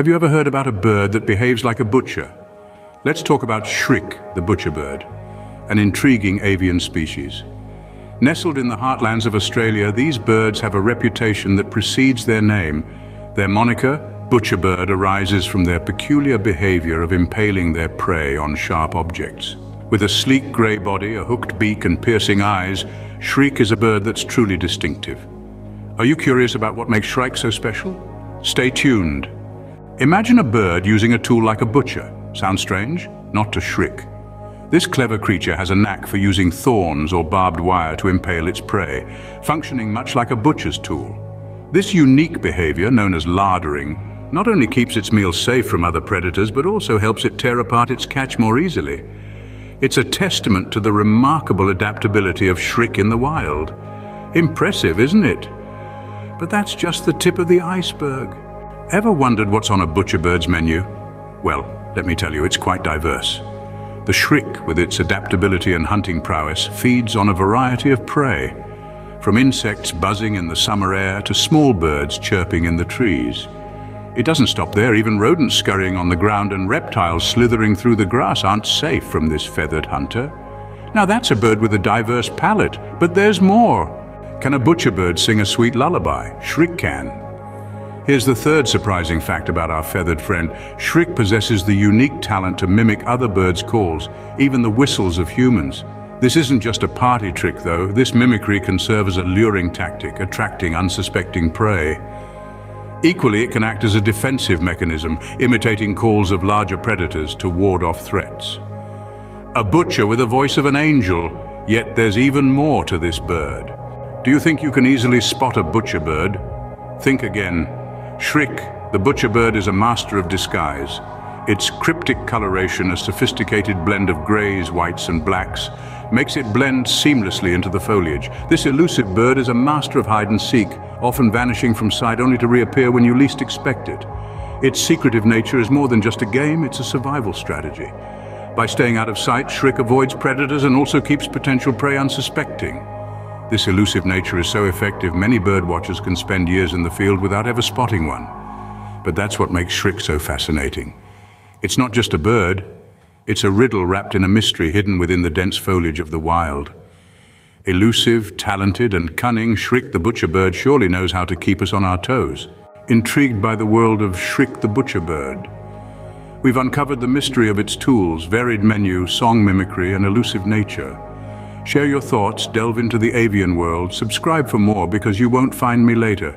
Have you ever heard about a bird that behaves like a butcher? Let's talk about shriek, the butcher bird, an intriguing avian species. Nestled in the heartlands of Australia, these birds have a reputation that precedes their name. Their moniker, butcher bird, arises from their peculiar behavior of impaling their prey on sharp objects. With a sleek grey body, a hooked beak and piercing eyes, Shriek is a bird that's truly distinctive. Are you curious about what makes Shrike so special? Stay tuned. Imagine a bird using a tool like a butcher. Sounds strange? Not to Shriek. This clever creature has a knack for using thorns or barbed wire to impale its prey, functioning much like a butcher's tool. This unique behavior, known as lardering, not only keeps its meal safe from other predators, but also helps it tear apart its catch more easily. It's a testament to the remarkable adaptability of Shriek in the wild. Impressive, isn't it? But that's just the tip of the iceberg. Ever wondered what's on a butcher bird's menu? Well, let me tell you, it's quite diverse. The shriek, with its adaptability and hunting prowess, feeds on a variety of prey, from insects buzzing in the summer air to small birds chirping in the trees. It doesn't stop there, even rodents scurrying on the ground and reptiles slithering through the grass aren't safe from this feathered hunter. Now that's a bird with a diverse palate, but there's more. Can a butcher bird sing a sweet lullaby? Shriek can. Here's the third surprising fact about our feathered friend. Shriek possesses the unique talent to mimic other birds' calls, even the whistles of humans. This isn't just a party trick, though. This mimicry can serve as a luring tactic, attracting unsuspecting prey. Equally, it can act as a defensive mechanism, imitating calls of larger predators to ward off threats. A butcher with a voice of an angel, yet there's even more to this bird. Do you think you can easily spot a butcher bird? Think again. Shriek, the butcher bird is a master of disguise. Its cryptic coloration, a sophisticated blend of greys, whites and blacks, makes it blend seamlessly into the foliage. This elusive bird is a master of hide and seek, often vanishing from sight only to reappear when you least expect it. Its secretive nature is more than just a game, it's a survival strategy. By staying out of sight, Shriek avoids predators and also keeps potential prey unsuspecting. This elusive nature is so effective, many birdwatchers can spend years in the field without ever spotting one. But that's what makes Shriek so fascinating. It's not just a bird, it's a riddle wrapped in a mystery hidden within the dense foliage of the wild. Elusive, talented and cunning, Shriek the butcher bird surely knows how to keep us on our toes. Intrigued by the world of Shriek the butcher bird, we've uncovered the mystery of its tools, varied menu, song mimicry and elusive nature. Share your thoughts, delve into the avian world, subscribe for more because you won't find me later.